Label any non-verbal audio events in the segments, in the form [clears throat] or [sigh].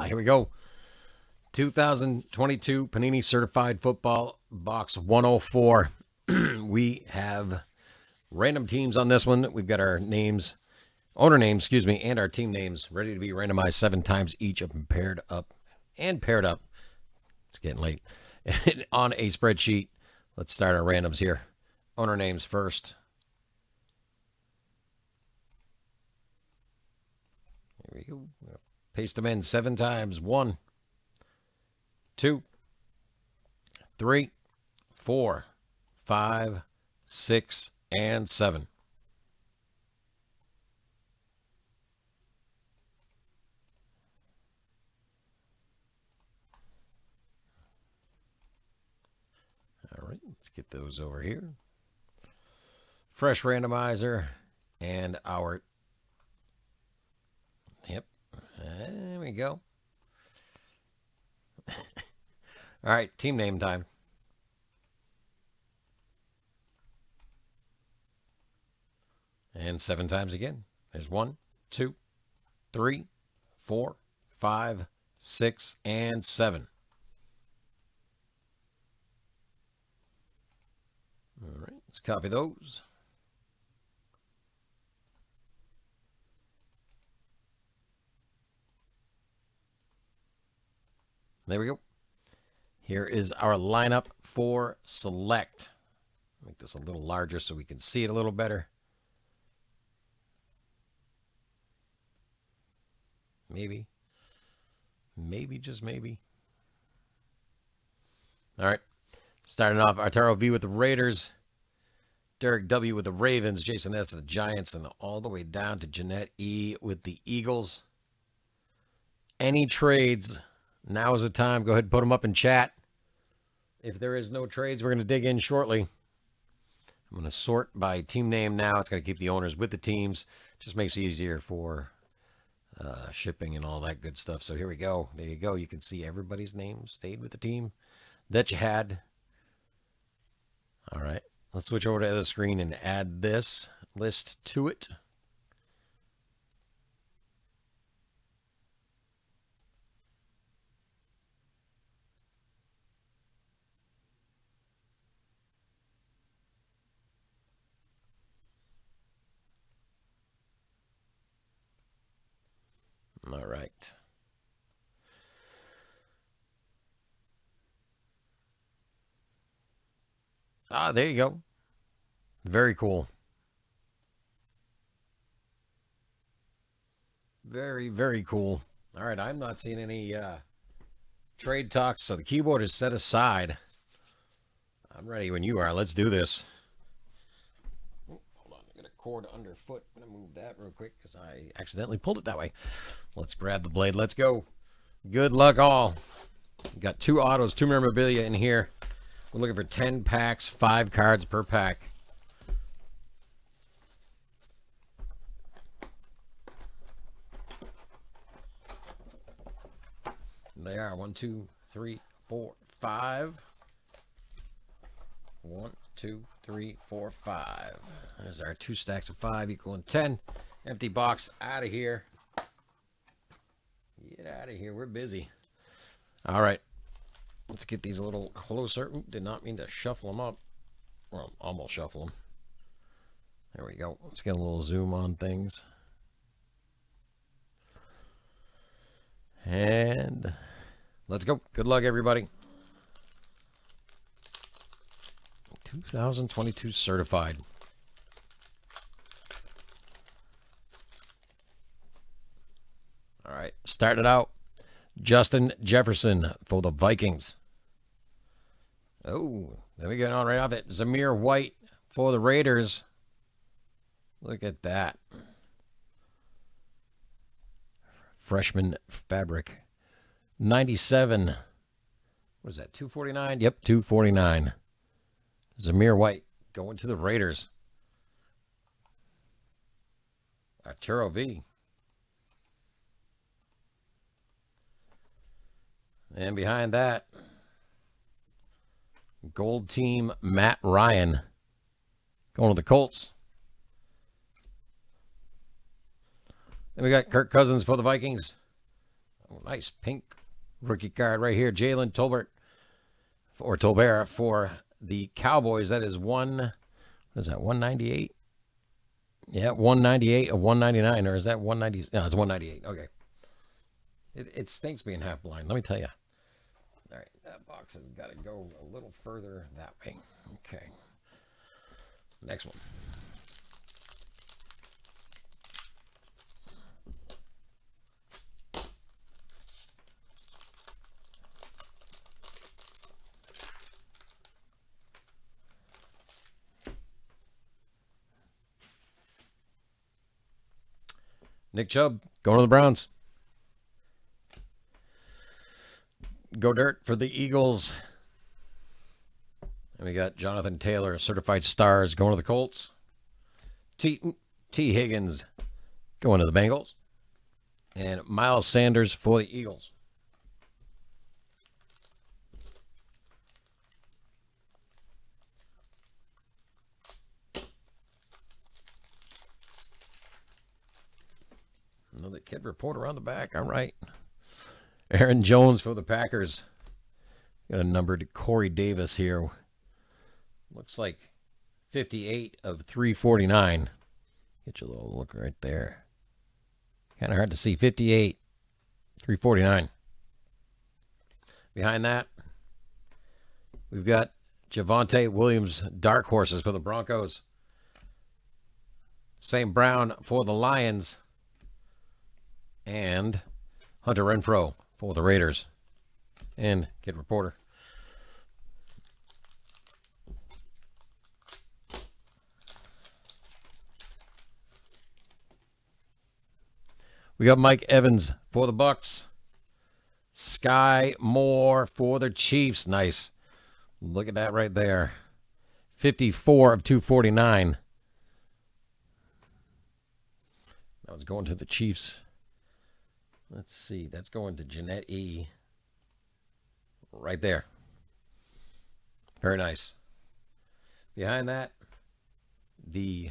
Ah, here we go. 2022 Panini Certified Football Box 104. [clears throat] we have random teams on this one. We've got our names, owner names, excuse me, and our team names ready to be randomized seven times each of them paired up and paired up. It's getting late. [laughs] on a spreadsheet. Let's start our randoms here. Owner names first. Here we go. Paste them in seven times. One, two, three, four, five, six, and seven. All right, let's get those over here. Fresh randomizer and our Yep. There we go. [laughs] All right, team name time. And seven times again. There's one, two, three, four, five, six, and seven. All right, let's copy those. There we go. Here is our lineup for select. Make this a little larger so we can see it a little better. Maybe. Maybe, just maybe. All right. Starting off, Arturo V with the Raiders. Derek W with the Ravens. Jason S with the Giants. And all the way down to Jeanette E with the Eagles. Any trades now is the time. Go ahead and put them up in chat. If there is no trades, we're going to dig in shortly. I'm going to sort by team name now. It's going to keep the owners with the teams. Just makes it easier for uh, shipping and all that good stuff. So here we go. There you go. You can see everybody's name stayed with the team that you had. All right. Let's switch over to the screen and add this list to it. All Ah, there you go. Very cool. Very, very cool. All right, I'm not seeing any uh, trade talks, so the keyboard is set aside. I'm ready when you are. Let's do this cord underfoot. I'm going to move that real quick because I accidentally pulled it that way. Let's grab the blade. Let's go. Good luck all. We've got two autos, two memorabilia in here. We're looking for 10 packs, five cards per pack. They are one, two, three, four, five. One, two, three, four, five. There's our two stacks of five equaling 10. Empty box out of here. Get out of here. We're busy. All right. Let's get these a little closer. Ooh, did not mean to shuffle them up. Well, almost shuffle them. There we go. Let's get a little zoom on things. And let's go. Good luck, everybody. 2022 certified. All right, starting out. Justin Jefferson for the Vikings. Oh, then we get on right off it. Zamir White for the Raiders. Look at that. Freshman fabric. 97. What is that? 249? Yep, 249. Zamir White going to the Raiders. Arturo V. And behind that, Gold Team Matt Ryan going to the Colts. Then we got Kirk Cousins for the Vikings. Oh, nice pink rookie card right here. Jalen Tolbert or Tolbert for the Cowboys. That is one. What is that? One ninety eight. Yeah, one ninety eight or one ninety nine, or is that one ninety? No, it's one ninety eight. Okay. It, it stinks being half blind. Let me tell you. All right, that box has got to go a little further that way. Okay. Next one. Nick Chubb going to the Browns. Goedert for the Eagles. And we got Jonathan Taylor, certified stars, going to the Colts. T. T. Higgins going to the Bengals. And Miles Sanders for the Eagles. Another kid reporter on the back. All right. Aaron Jones for the Packers. Got a number to Corey Davis here. Looks like 58 of 349. Get your little look right there. Kind of hard to see. 58, 349. Behind that, we've got Javonte Williams, dark horses for the Broncos. St. Brown for the Lions. And Hunter Renfrow for the Raiders. And Kid Reporter. We got Mike Evans for the Bucs. Sky Moore for the Chiefs. Nice. Look at that right there. 54 of 249. That was going to the Chiefs. Let's see. That's going to Jeanette E. Right there. Very nice. Behind that, the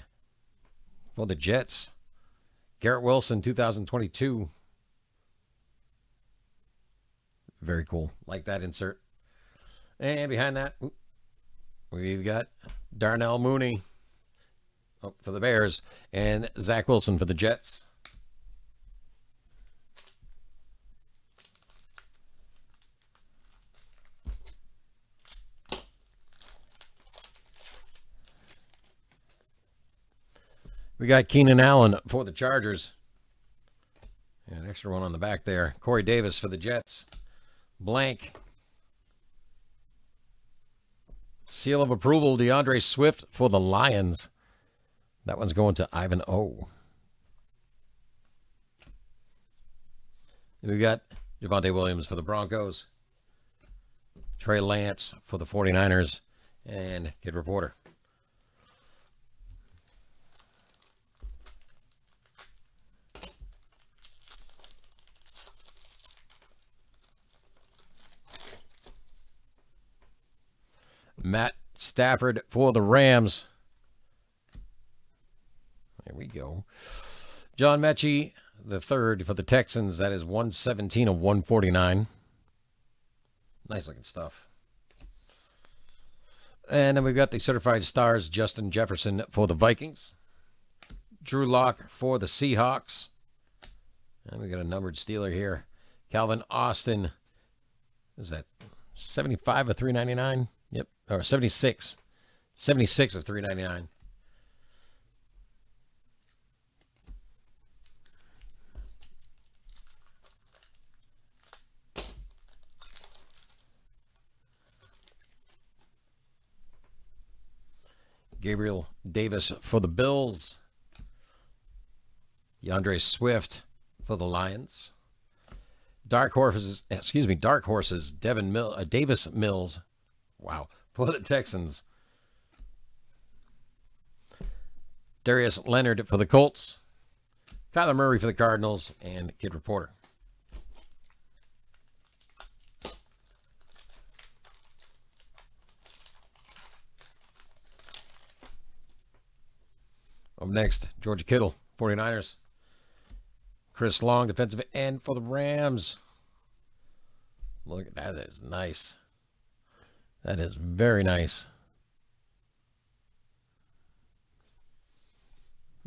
for the Jets, Garrett Wilson, 2022. Very cool. Like that insert. And behind that, we've got Darnell Mooney oh, for the Bears and Zach Wilson for the Jets. We got Keenan Allen for the Chargers. And an extra one on the back there. Corey Davis for the Jets. Blank. Seal of approval, D'Andre Swift for the Lions. That one's going to Ivan O. And we got Javonte Williams for the Broncos. Trey Lance for the 49ers. And Kid Reporter. Matt Stafford for the Rams. There we go. John Metchie, the third for the Texans. That is 117 of 149. Nice looking stuff. And then we've got the certified stars Justin Jefferson for the Vikings. Drew Lock for the Seahawks. And we've got a numbered Steeler here. Calvin Austin. Is that 75 of 399? Or 76. 76 of 399. Gabriel Davis for the Bills. D'Andre Swift for the Lions. Dark horses, excuse me, dark horses. Devin Mill, uh, Davis Mills Wow. [laughs] For the Texans. Darius Leonard for the Colts. Kyler Murray for the Cardinals. And Kid Reporter. Up next, Georgia Kittle, 49ers. Chris Long, defensive end for the Rams. Look, at that. that is nice. That is very nice.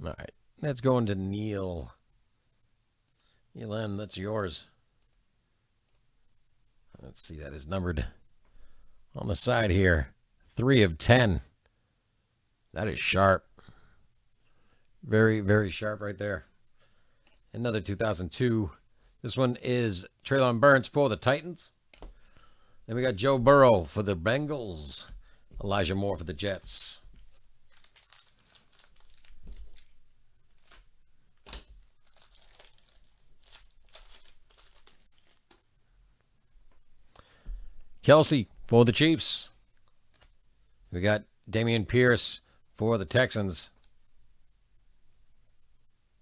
All right, let's go into Neil. Neil that's yours. Let's see, that is numbered on the side here. Three of ten. That is sharp. Very, very sharp right there. Another 2002. This one is Treylon Burks for the Titans. Then we got Joe Burrow for the Bengals. Elijah Moore for the Jets. Kelce for the Chiefs. We got Dameon Pierce for the Texans.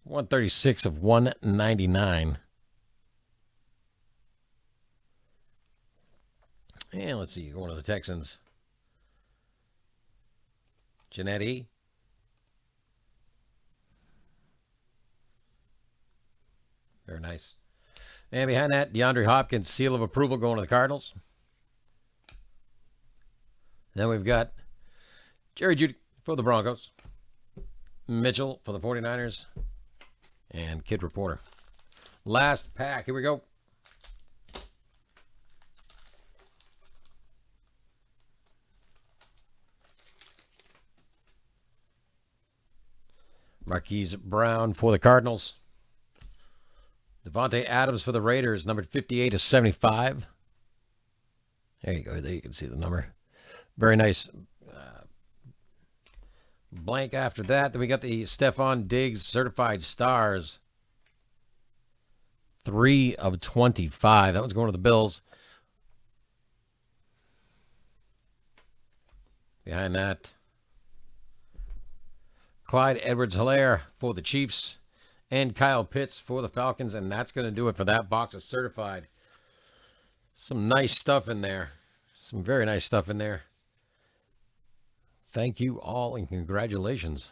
136 of 199. And let's see, going to the Texans. Janetti. Very nice. And behind that, DeAndre Hopkins, seal of approval going to the Cardinals. Then we've got Jerry Jeudy for the Broncos, Mitchell for the 49ers, and Kid Reporter. Last pack. Here we go. Marquise Brown for the Cardinals. Davante Adams for the Raiders, numbered 58 to 75. There you go. There you can see the number. Very nice. Uh, blank after that. Then we got the Stefon Diggs certified stars. Three of 25. That one's going to the Bills. Behind that, Clyde Edwards Helaire for the Chiefs and Kyle Pitts for the Falcons. And that's going to do it for that box of certified. Some nice stuff in there. Some very nice stuff in there. Thank you all and congratulations.